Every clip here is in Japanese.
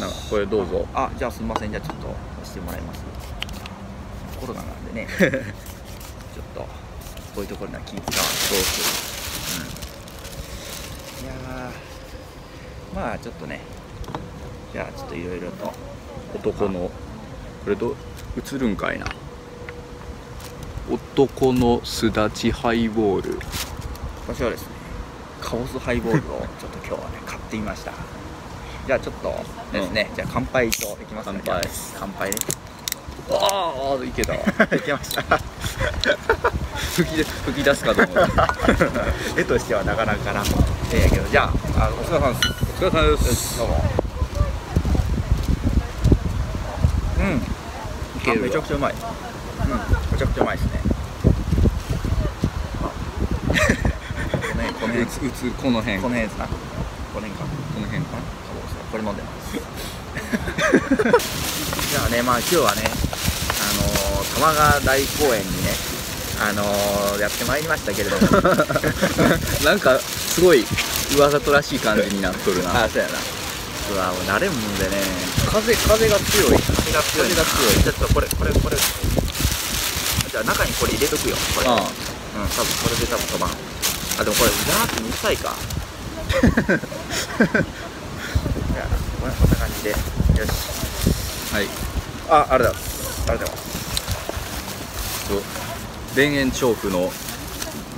なこれどうぞ。あじゃあすみません。じゃあちょっと押してもらいます。コロナなんでね。ちょっとこういうところには気使わんそうする、うん、いやーまあちょっとね。じゃあちょっといろいろと。男のこれど映るんかいな。男のすだちハイボール。私はですねカオスハイボールをちょっと今日はね買ってみましたじゃあちょっとですね、じゃあ乾杯といきますか、ね、乾杯。乾杯ね。ああいけた。わ いけました。吹き出吹き出すかと思った。絵としてはなかなかな。ええやけどじゃああのお疲れ様です。お疲れ様です。どうも。うん。いけるめちゃくちゃうまい。うん。めちゃくちゃうまいですね。あこの辺この辺。この辺この辺ですな。この辺かそうそうこれ飲んで。ま すじゃあねまあ今日はねあのー、玉川大公園にねあのー、やってまいりましたけれども。なんかすごいわざとらしい感じになっとるな。あそうやな。うわもう慣れんもんでね。風風が強い。風が強い。風が強い。ちょっとこれこれこれ。じゃあ中にこれ入れとくよ。これ。あうん多分これで多分飛ばん。あでもこれザーってうるさいか こんな感じで。よし。あはい。ああれだ。ありがとう。ございますと田園調布の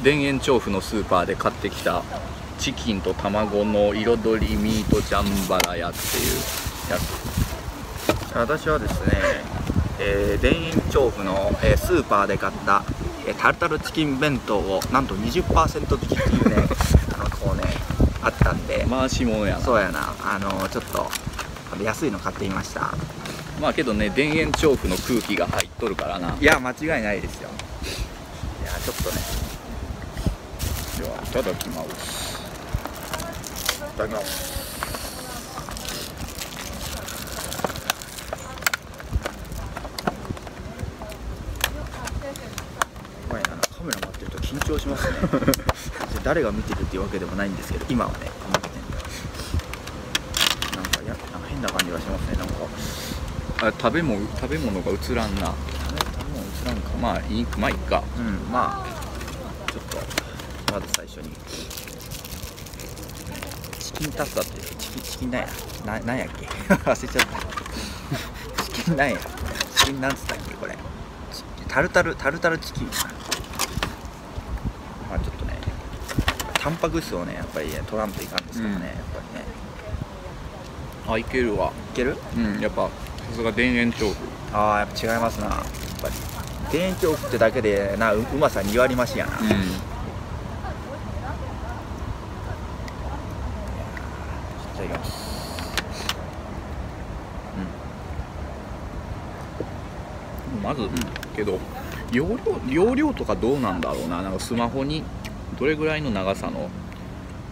田園調布のスーパーで買ってきたチキンと卵の彩りミートジャンバラヤっていうやつ。私はですね、えー田園調布の、えースーパーで買った、えータルタルチキン弁当をなんと20%引きっていうね あったんで。回し物やな。そうやな。あのちょっと安いの買ってみました。まあけどね田園調布の空気が入っとるからな。いや間違いないですよ。いやちょっとね。ではいただきます。いただきます怖いなカメラ待ってると緊張しますね。で誰が見てるっていうわけでもないんですけど今はねこの時点で。なんかやなんか変な感じがしますね。なんかあ食べ物食べ物が映らんな。あれ多分映らんか。まあいいまあいいか。うんまあちょっとまず最初に。チキンタツタってチキンチキンなんや？ななんやっけ？忘れちゃった。チキンなんや？チキンなんつったっけこれ。チタルタルタルタルチキンまあちょっとねタンパク質をねやっぱりね取らんといかんですからね、うん。やっぱりね。あいけるわ。いける？うん。やっぱさすが田園調布。ああやっぱ違いますな。やっぱり田園調布ってだけでなううまさ2割増しやな、うん。いただきます。まず、けど容量容量とかどうなんだろうな。なんかスマホにどれぐらいの長さの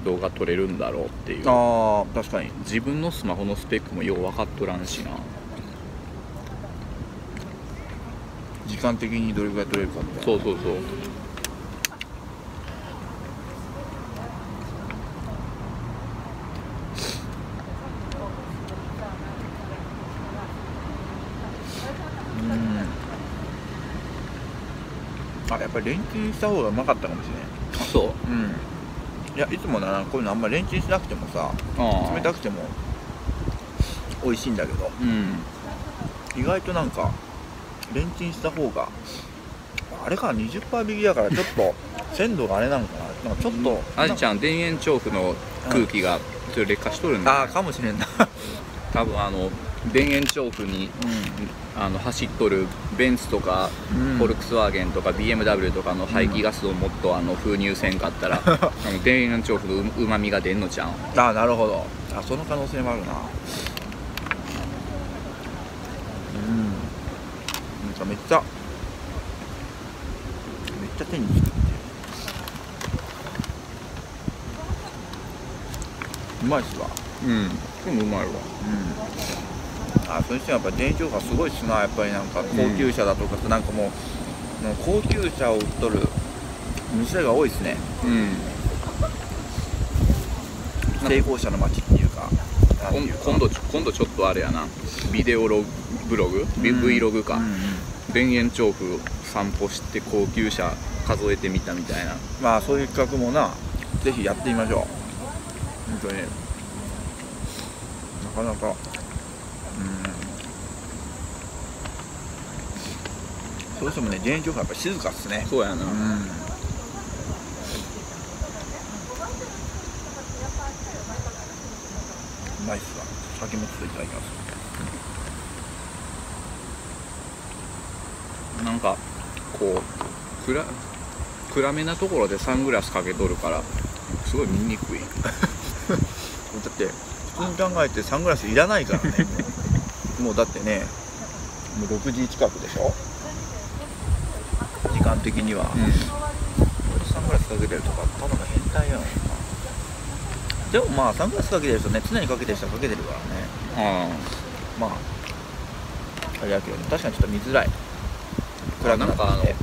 動画撮れるんだろうっていうああ、確かに。自分のスマホのスペックもよう分かっとらんしな時間的にどれぐらい取れるかみたいな。そうそうそううん。あ、やっぱりレンチンした方がうまかったかもしれない。そううん。いや、いつもな、こういうのあんまりレンチンしなくてもさ、冷たくても美味しいんだけど、うん意外となんか、レンチンした方が、あれかな、20%引きだからちょっと 鮮度があれなのかな。なんかちょっと、あじちゃん田園調布の空気がちょっと劣化しとるんだ、ああ、かもしれんな。多分あの田園調布にあの走っとるベンツとか、うん。フォルクスワーゲンとか BMW とかの排気ガスをもっとあの封入せんかったら、あの田園調布のうまみが出んのちゃうん。ああなるほど。あその可能性もあるな。うん。なんかめっちゃめっちゃ手につくってうまいっすわ。うん。でもうまいわ。うんあそれにしてはやっぱ電気がすごいっすなやっぱりなんか高級車だとかさ、なんかもう高級車を売っとる店が多いっすね。うん。成功者の街っていうか今度今度ちょっとあれやな。ビデオログブログ、ビうん。Vlog か、うんうん。田園調布散歩して高級車数えてみたみたいな。まあそういう企画もなぜひやってみましょう。本当に。なかなか。うんどうしてもね田園調布はやっぱ静かっすね。そうやな、うん。うまいっすわ酒もちょっといただきます。なんかこう暗暗めなところでサングラスかけとるからすごい見にくい。だって普通に考えてサングラスいらないからね もうだってねもう6時近くでしょ？時間的には、サングラスかけてるとかただの変態やん。なでもまあサングラスかけてる人ね常にかけてる人はかけてるからね。あまああれやけどね確かにちょっと見づらい。あなんかあのって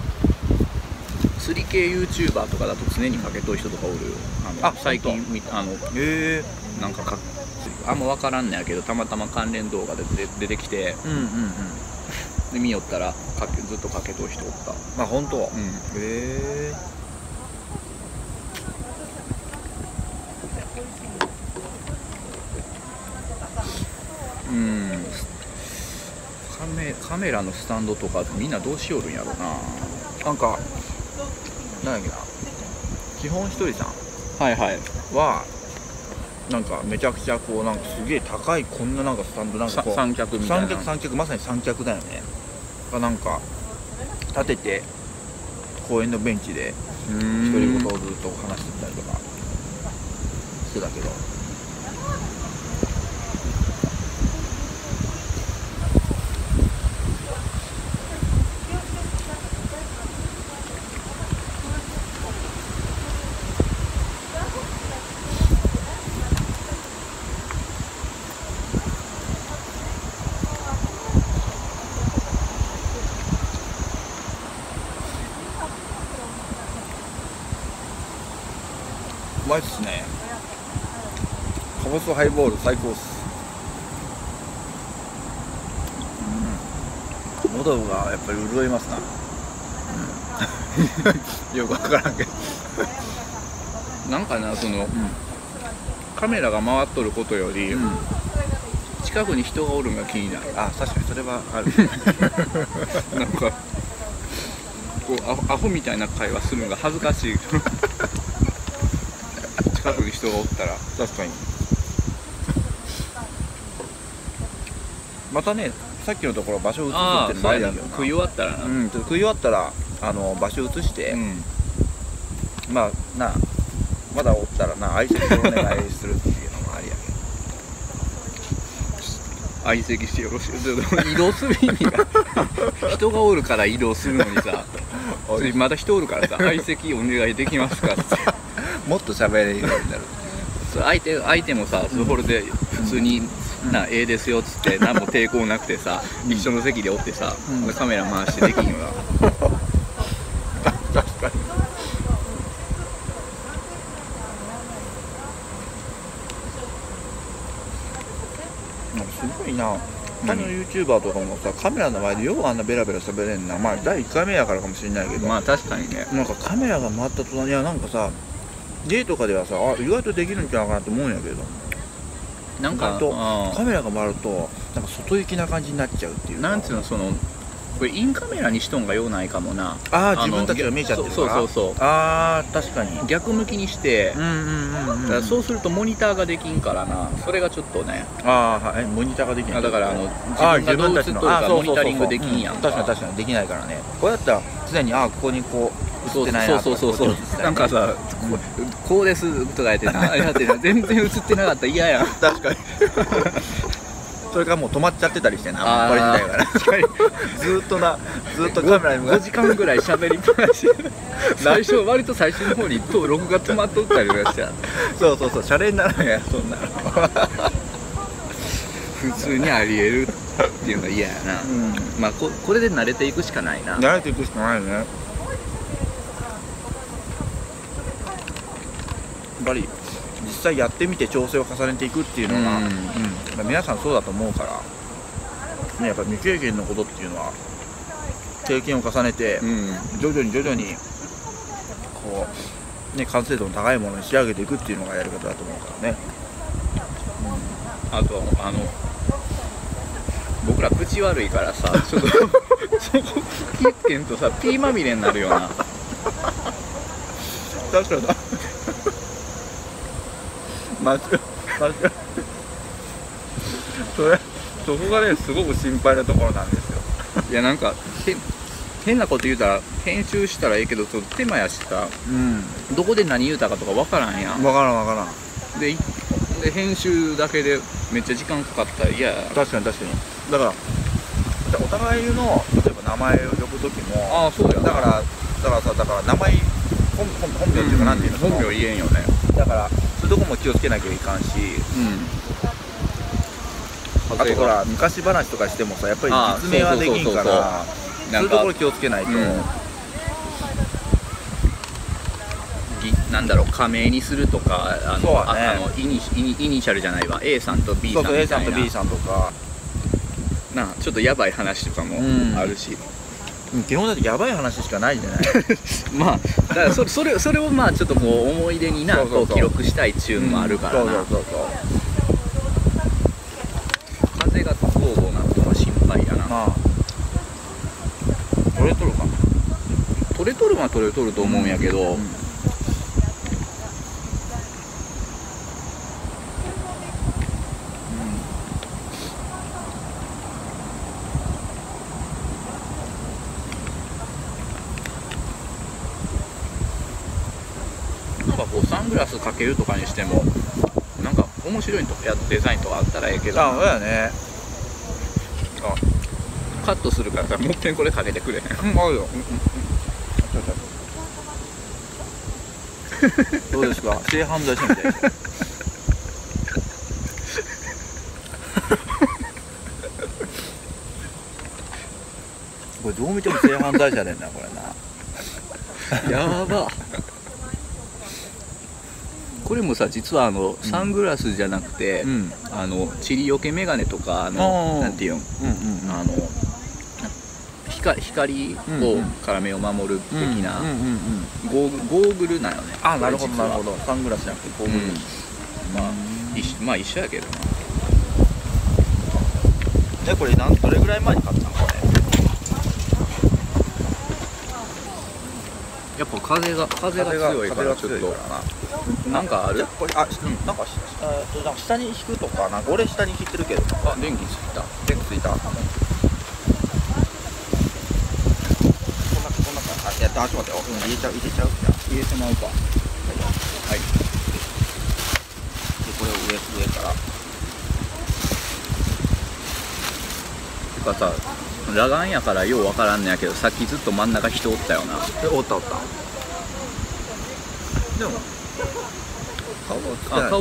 釣り系 YouTuber とかだと常にかけとる人とかおるよ。あ最近あのへえ。なんかかあんま分からんねやけどたまたま関連動画で出出てきてうんうんうん。で見よったらかけずっとかけとる人おった。まあ本当、へうえんうん。カメカメラのスタンドとかみんなどうしよるんやろな。なんかなんだっけな。基本ひとりさんはいはい。はなんかめちゃくちゃこうなんかすげえ高いこんななんかスタンドなんかこうさ三脚みたいな。三脚三脚まさに三脚だよね。がなんか立てて公園のベンチで独独り言をずっと話してたりとかしてたけどまいっすね。かぼすハイボール最高っす。うん。喉がやっぱり潤いますな、うん、よくわからんけど。なんかなその、カメラが回っとることより、うん。近くに人がおるのが気になる。あ確かにそれはある。なんかこうアホアホみたいな会話するのが恥ずかしい近くに人がおったら。確かに。またねさっきのところ場所移すってのもありだけどな。食い終わったらな、うん、ちょっと食い終わったらあの場所移して、うん。まあなまだおったらな相席をお願いするっていうのもありやけど。相席してよろしい。移動する意味が。人がおるから移動するのにさ。まだ人おるからさ相席お願いできますかってもっと喋れるようになるそう。相手相手もさそれで普通に、なええですよっつって何も抵抗なくてさ、一緒の席でおってさ、うん。カメラ回してできんよ。な 確かに。すごいな。他の YouTuber とかもさカメラの前でよくあんなベラベラ喋れんな。まあ第1回目やからかもしれないけど、まあ確かにね。なんかカメラが回った途端いやなんかさゲイとかではさあ意外とできるんちゃうかなと思うんやけど。なんかとあカメラが回るとなんか外行きな感じになっちゃうっていうなんつうのそのこれインカメラにしとんがようないかもな。ああの自分たちが見えちゃってるから。そうそうそう。ああ確かに。逆向きにして、うんうんうんそうするとモニターができんからな。それがちょっとね。ああはいモニターができない。あだからあの自分がどう映っとるかモニタリングできんやんう確かに確かにできないからねこうやったら常にああここにこう映ってないなそうそうそうそう。なんかさ、こうこうですとかやってなやってな 全然映ってなかったら嫌やん。確かに。それからもう止まっちゃってたりしてなあー。これ自体がな確かに。ずーっとなずーっとカメラに向か5って。時間ぐらい喋りっぱなし最初割と最初の方にと録画止まっとったりとかして。そうそうそう。シャレにならんやそんなの。普通にありえるっていうのが嫌やな、うん。まあここれで慣れていくしかないな。慣れていくしかないよね。やっぱり実際やってみて調整を重ねていくっていうのが、うんうん。まあ皆さんそうだと思うから、ね、やっぱ未経験のことっていうのは経験を重ねて、うん。徐々に徐々にこう、ね、完成度の高いものに仕上げていくっていうのがやり方だと思うからね。あとあの僕ら口悪いからさ ちょっとそこピッケンとさピーまみれになるような確かに間違い間違いそれそこがねすごく心配なところなんですよいやなんかへ変なこと言うたら編集したらええけどちょっと手間やしさうんどこで何言うたかとかわからんやん分からん分からんで編集だけでめっちゃ時間かかった。ら嫌や。確かに確かに。だからお互いの例えば名前を呼ぶ時もああそうやだからだからさだから名前本本本名っていうかなんていうの、本名言えんよね。だからそういうとこも気をつけなきゃいかんしうん。あとほら昔話とかしてもさやっぱり実名はできんからそうないうところ気をつけないと、うんなんだろう仮名にするとかあのね。ああのイニシイニイニシャルじゃないわ。A さんと B さそうそうんみ A さんと B さんとか、なちょっとやばい話とかもうん。あるし、うん基本だってやばい話しかないじゃない。まあだからそそれそれをまあちょっとこう思い出になそうそうそう。こう記録したいっちゅうのもあるからな、そうそうそう風が交互なのは心配やな、まあ。取れとるかな。取れとるは取れとると思うんやけど、うんかこうサングラスかけるとかにしてもなんか面白いとやデザインとかあったらええけどあそうやね。カットするからさもっぺんこれかけてくれ。へんうん合うよどうですか？性犯罪者みたい。ですこれどう見ても性犯罪者でんなこれな。やば。これもさ実はあのサングラスじゃなくて、うん。あの塵よけ眼鏡とかあのなんていうんうんうん。あの光光をから目を守る的なゴーグゴーグルなよね。あなるほど。なるほどサングラスじゃなくてこういう、うん。まあ一緒まあ一緒やけどな。えこれなんどれぐらい前に買ったのこれやっぱ風が風が強いからちょっと。ななんかある？あ、うん、なんか下に引くとかな。んか俺下に引いてるけど。あ電気ついた。電気ついた。こんなこんな感じ。あいやちょっと待って。入れちゃう入れちゃう。入れてまうか。はい。でこれを上上から。てかさ裸眼やからようわからんねやけどさっきずっと真ん中人おったよな。えおったおった。でも顔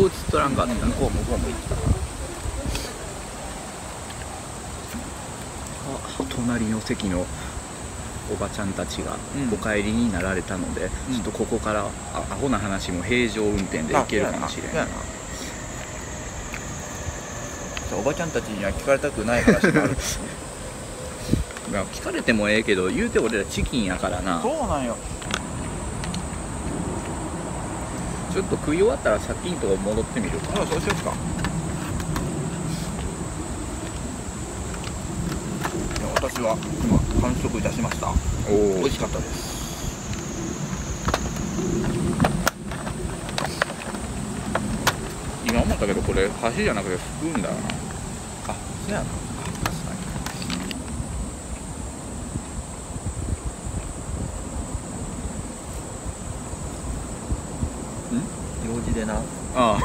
が映っとらんかった、向こう向こうも行ってたあ隣の席のおばちゃんたちがうん。お帰りになられたので、うん。ちょっとここからあアホな話も平常運転でいけるかもしれな。いおばちゃんたちには聞かれたくない話もあるまあ 聞かれてもええけど言うて俺らチキンやからな。そうなんよ。ちょっと食い終わったらさっきんとこ戻ってみるか。あそうしようか。いや私は今完食いたしました。お美味しかったです。今思ったけどこれ箸じゃなくてスプーンだな。あそうやな確かに用事でな。ああ。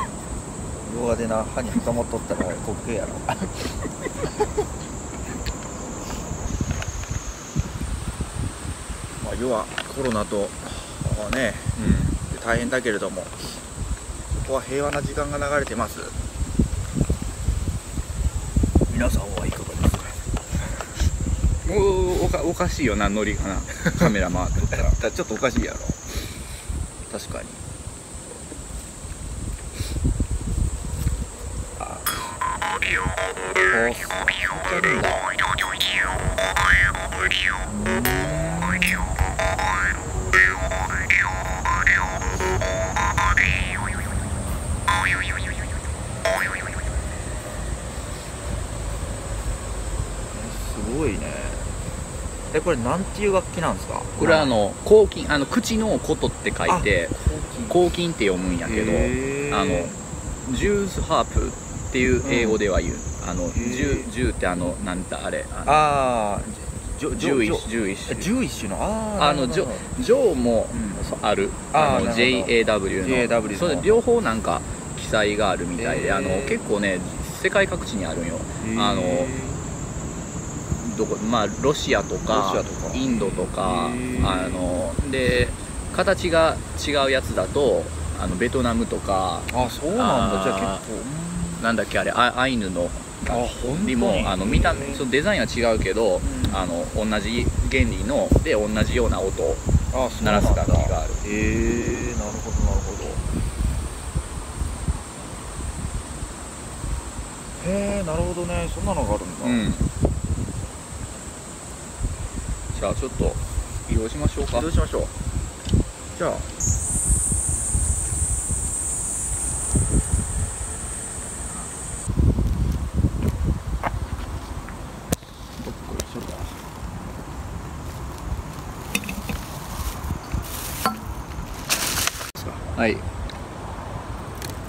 動画でな歯に挟まっとったら滑稽やろ。まあ要はコロナとまあね大変だけれどもここは平和な時間が流れてます。皆さんはいかがですか？うんおおかおかしいよなノリがな。カメラ回っとったら。だ ちょっとおかしいやろ。確かにあそうるんだすごいね。えこれなんていう楽器なんですか？これはあの抗菌あの口のことって書いて抗菌。って読むんやけどあのジュースハープっていう英語では言う、あのへー。ジュジュってあのなんだあれあのああジョジュイッシュジジュイッシュョジュイッシュのあのジョジョーもあるあの。JAW の JAW の。それ両方なんか記載があるみたいで、あの結構ね世界各地にあるんよ。あのどこまあロシアとかインドとかあので形が違うやつだとあのベトナムとかあそうなんだ。じゃあ結構なんだっけあれアアイヌのに？にもあの見た目そのデザインは違うけど、ん。あの同じ原理ので同じような音を鳴らす楽器がある。へえなるほどなるほど。へえなるほどね。そんなのがあるんだ、うん。じゃあちょっと移動しましょうか。どうしましょう。じゃあどっこいしょだはい、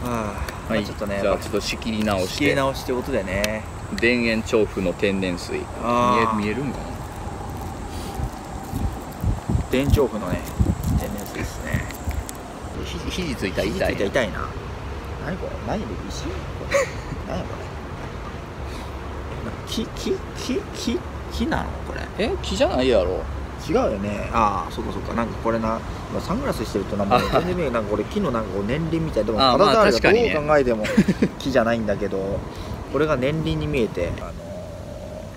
ああ、はい、ちょっとねじゃあちょっと仕切り直し仕切りて直しってことでね。田園調布の天然水。見え見えるんかな？電調布のね天然水ですね。ひ肘ついたら痛い痛い痛いな。何これ？何で石？これ？何やこれ木木木木木なの？これ。え？木じゃないやろ違うよね。ああそうかそうか。なんかこれな今サングラスしてるとなもう全然見えなんかこれ木のなんかこう年輪みたいでも体あれがどう考えても 木じゃないんだけどこれが年輪に見えてあのー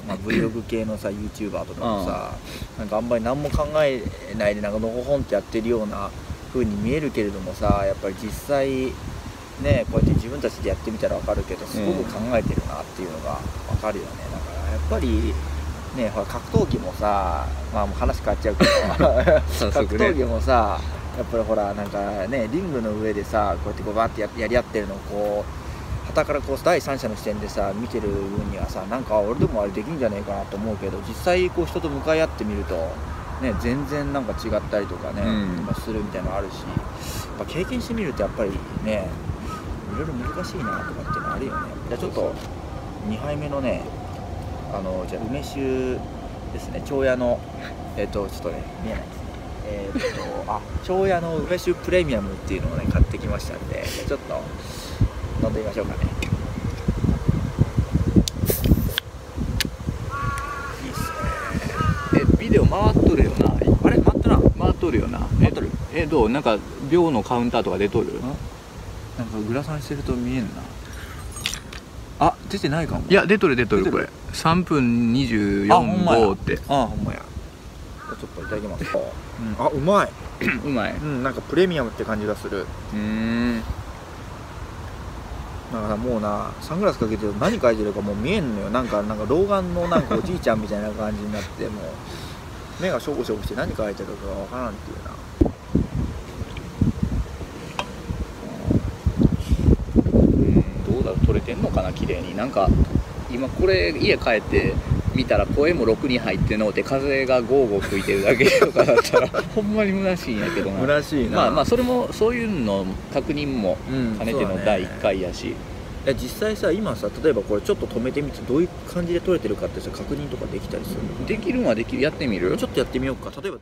まあ、Vlog 系のさ YouTuber とかもさなんかあんまり何も考えないでなんかのほほんってやってるような風に見えるけれどもさやっぱり実際ねこうやって自分たちでやってみたら分かるけどすごく考えてるなっていうのが分かるよね。だからやっぱりねほら格闘技もさまあもう話変わっちゃうけど。早格闘技もさやっぱりほらなんかねリングの上でさこうやってこうバーってややり合ってるのをこう傍からこう第三者の視点でさ見てる分にはさなんか俺でもあれできんじゃねえかなと思うけど実際こう人と向かい合ってみるとね全然なんか違ったりとかね、うん。まあするみたいなのあるしやっぱ経験してみるとやっぱりねいろいろ難しいなとかっていうのあるよね。じゃあちょっと2杯目のねあのじゃあ梅酒ですね。長屋のえっ、とちょっとね見えないですね。えっ、とあ長屋の梅酒プレミアムっていうのをね買ってきましたんでちょっと飲んでみましょうかね。いいっすね。えビデオ回っとるよな。あれ待ってな。回っとるよな。回っとる？ええどう？なんか秒のカウンターとか出とる？なんかグラサンしてると見えんな。あ出てないかも。いや出とる出とる出てる？これ3分24あほんまや。5って。あほんまや。ちょっといただきます、うん、あうまい。うまい。うんなんかプレミアムって感じがする。うーん。だからもうなサングラスかけてると何書いてるかもう見えんのよ。なんかなんか老眼のなんかおじいちゃんみたいな感じになってもう。目がしょぼしょぼして何書いてるかがわからんっていうな。どうだろう撮れてんのかな綺麗に。なんか今これ家帰って見たら声もろくに入ってのうて風がゴーゴー吹いてるだけとかだったら ほんまに虚しいんやけどな。虚しいな。まあまあそれもそういうの確認もうん兼ねての第1回やし、いや実際さ今さ例えばこれちょっと止めてみてどういう感じで撮れてるかってさ確認とかできたりするの？できるんはできる。やってみる？ちょっとやってみようか。例えば